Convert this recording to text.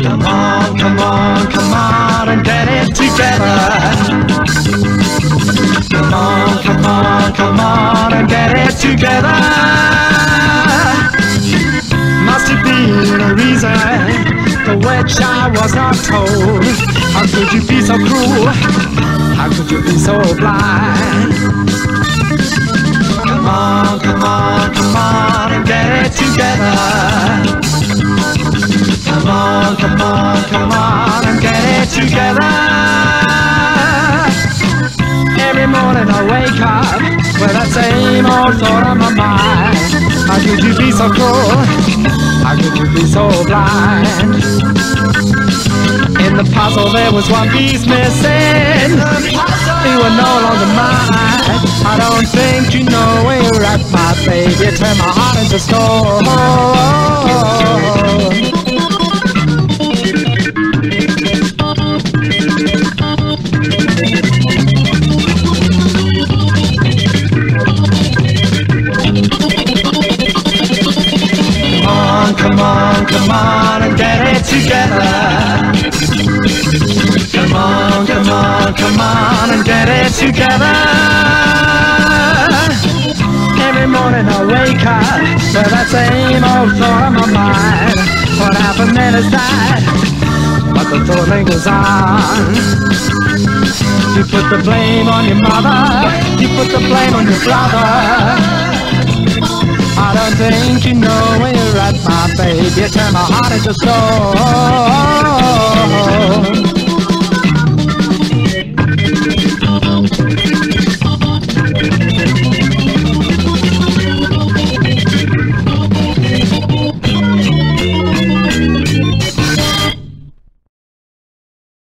Come on, come on, come on and get it together. Come on, come on, come on and get it together. Must have been a reason for which I was not told. How could you be so cruel? How could you be so blind? Come on, come on, come on and get it together. Together. Every morning I wake up with that same old thought on my mind. How could you be so cruel? How could you be so blind? In the puzzle there was one piece missing. You were no longer mine. I don't think you know where you're at, my baby. Turn my heart into stone. On, come on, come on and get it together. Come on, come on, come on and get it together. Every morning I wake up with that same old thought on my mind. What happened then is that, but the thought lingers on. You put the blame on your mother, you put the blame on your brother. Don't you know when you're at my baby, you turn my heart into soul.